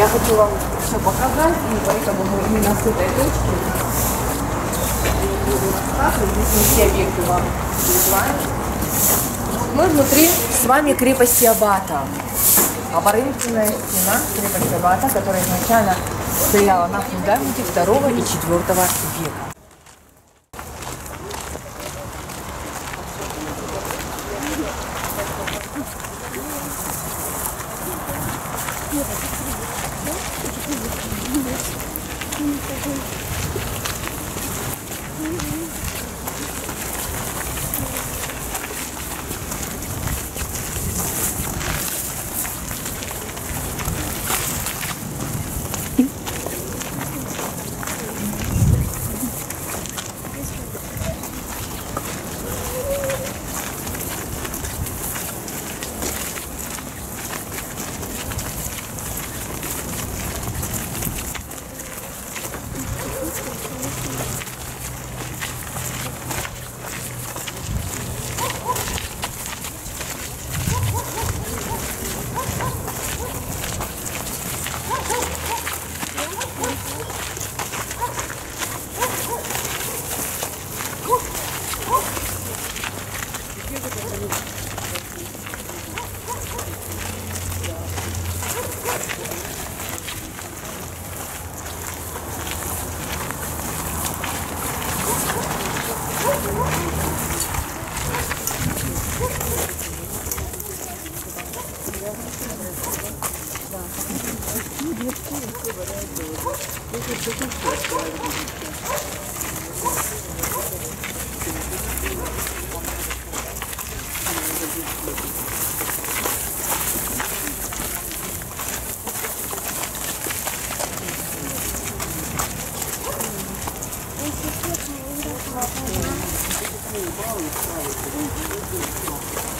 Я хочу вам все показать, и поэтому мы именно с этой точки. Здесь не все объекты вам переживаем. Мы внутри с вами крепости Абата. Оборонительная стена крепости Абата, которая изначально стояла на фундаменте 2 и 4 века. Ну, для чего? いいですね。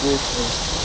Deus.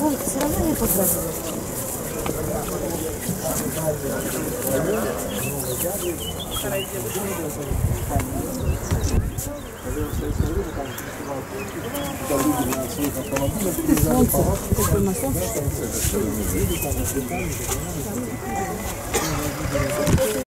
Ой, все равно не показывает. Солнце, какое на солнце.